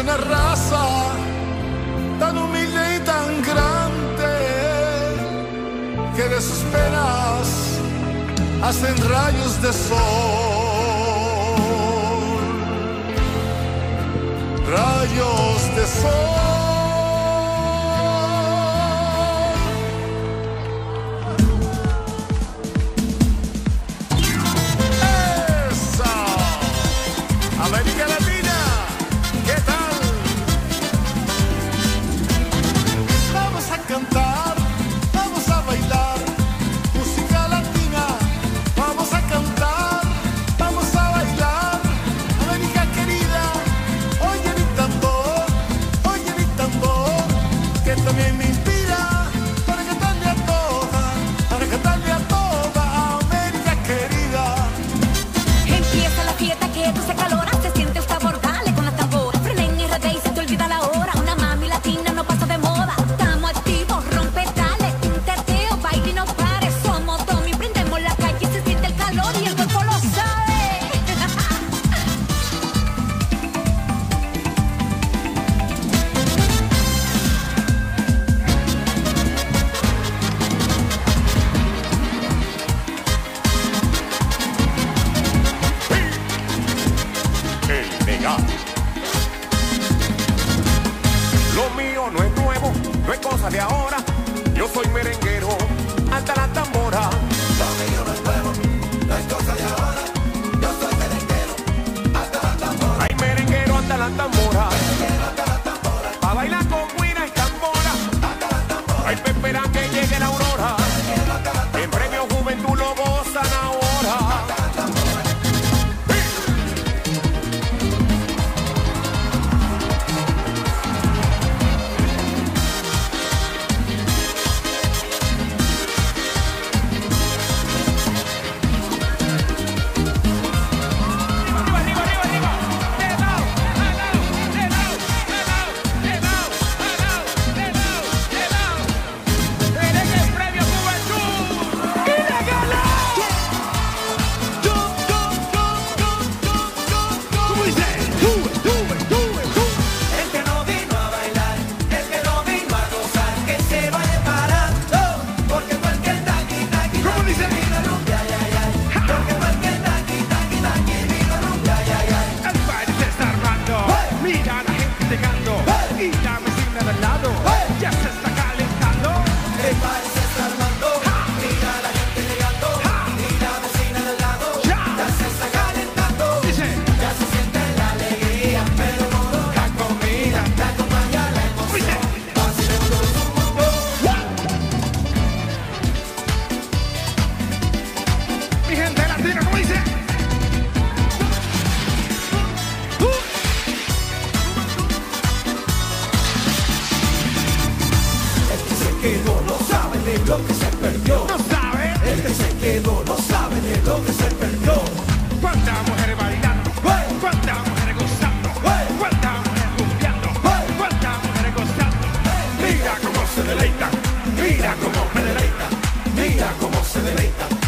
una raza tan humilde y tan grande que de sus penas hacen rayos de sol. Rayos de sol. no es cosa de ahora. Yo soy merenguero. quedó, no sabe de lo que se perdió. No sabe. El que se quedó, no sabe de lo que se perdió. ¿Cuántas mujeres bailando? ¡Hey! ¿Cuántas mujeres gozando? ¡Hey! ¿Cuántas mujeres cumpliando? ¡Hey! ¿Cuántas mujeres gozando? Mira cómo se deleita, mira cómo me deleita, mira cómo se deleita.